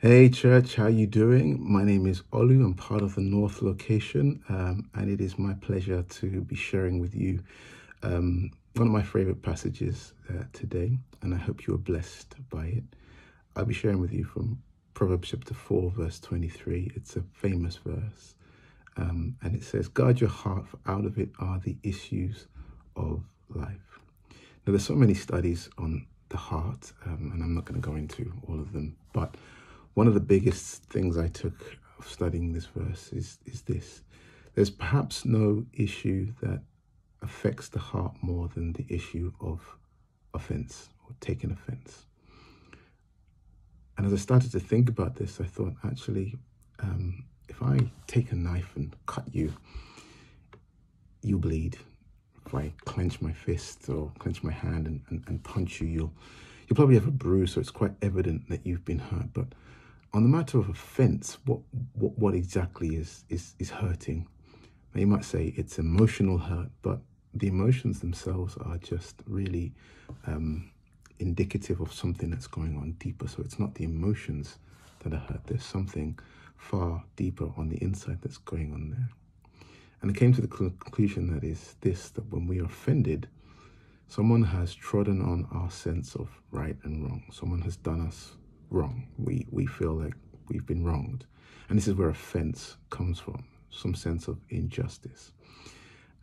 Hey church, how you doing? My name is Olu. I'm part of the North location, um, and it is my pleasure to be sharing with you um, one of my favorite passages uh, today, and I hope you are blessed by it. I'll be sharing with you from Proverbs chapter 4, verse 23. It's a famous verse, um, and it says, Guard your heart, for out of it are the issues of life. Now, there's so many studies on the heart, um, and I'm not going to go into all of them, but one of the biggest things I took of studying this verse is, is this. There's perhaps no issue that affects the heart more than the issue of offense or taking offense. And as I started to think about this, I thought, actually, um, if I take a knife and cut you, you bleed. If I clench my fist or clench my hand and, and, and punch you, you'll, you'll probably have a bruise, so it's quite evident that you've been hurt. But on the matter of offense, what, what, what exactly is, is, is hurting? Now, you might say it's emotional hurt, but the emotions themselves are just really um, indicative of something that's going on deeper. So it's not the emotions that are hurt. There's something far deeper on the inside that's going on there. And I came to the conclusion that is this, that when we are offended, someone has trodden on our sense of right and wrong. Someone has done us wrong. We, we feel like we've been wronged. And this is where offense comes from, some sense of injustice.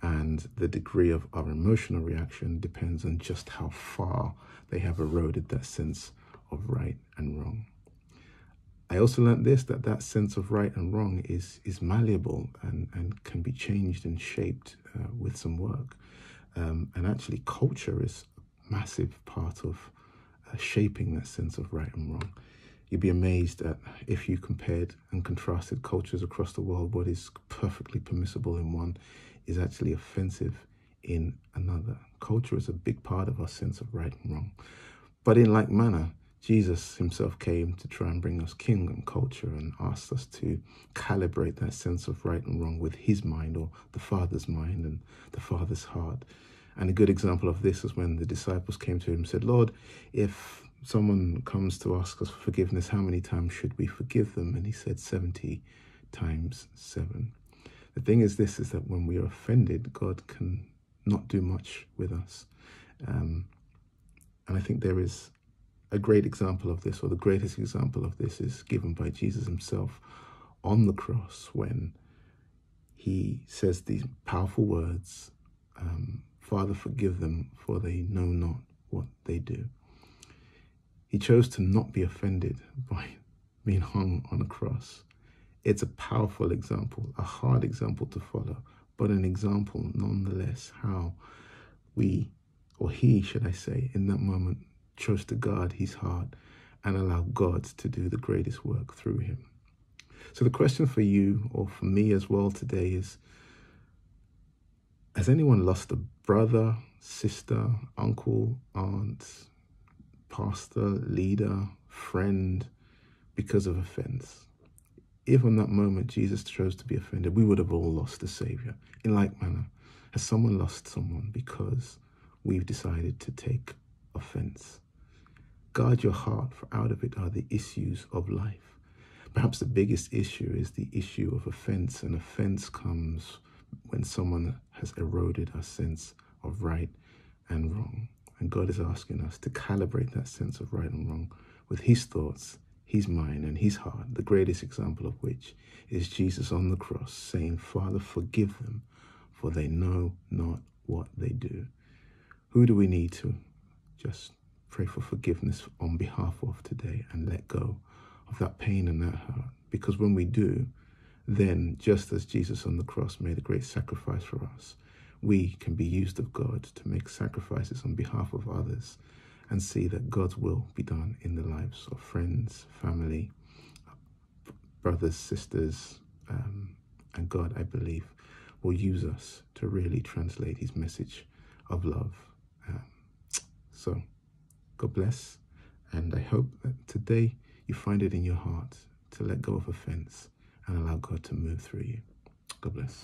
And the degree of our emotional reaction depends on just how far they have eroded that sense of right and wrong. I also learned this, that that sense of right and wrong is, is malleable and, and can be changed and shaped uh, with some work. Um, and actually culture is a massive part of shaping that sense of right and wrong. You'd be amazed at if you compared and contrasted cultures across the world, what is perfectly permissible in one is actually offensive in another. Culture is a big part of our sense of right and wrong. But in like manner, Jesus himself came to try and bring us kingdom culture and asked us to calibrate that sense of right and wrong with his mind or the Father's mind and the Father's heart. And a good example of this is when the disciples came to him and said, Lord, if someone comes to ask us for forgiveness, how many times should we forgive them? And he said 70 times 7. The thing is this, is that when we are offended, God can not do much with us. Um, and I think there is a great example of this, or the greatest example of this is given by Jesus himself on the cross when he says these powerful words, um, Father, forgive them, for they know not what they do. He chose to not be offended by being hung on a cross. It's a powerful example, a hard example to follow, but an example nonetheless how we, or he, should I say, in that moment chose to guard his heart and allow God to do the greatest work through him. So the question for you, or for me as well today, is has anyone lost a brother, sister, uncle, aunt, pastor, leader, friend because of offense? If in that moment Jesus chose to be offended, we would have all lost the Savior. In like manner, has someone lost someone because we've decided to take offense? Guard your heart, for out of it are the issues of life. Perhaps the biggest issue is the issue of offense, and offense comes when someone has eroded our sense of right and wrong. And God is asking us to calibrate that sense of right and wrong with His thoughts, His mind, and His heart. The greatest example of which is Jesus on the cross saying, Father, forgive them, for they know not what they do. Who do we need to just pray for forgiveness on behalf of today and let go of that pain and that hurt? Because when we do, then just as Jesus on the cross made a great sacrifice for us, we can be used of God to make sacrifices on behalf of others and see that God's will be done in the lives of friends, family, brothers, sisters, um, and God, I believe, will use us to really translate his message of love. Um, so, God bless, and I hope that today you find it in your heart to let go of offense and allow God to move through you. God bless.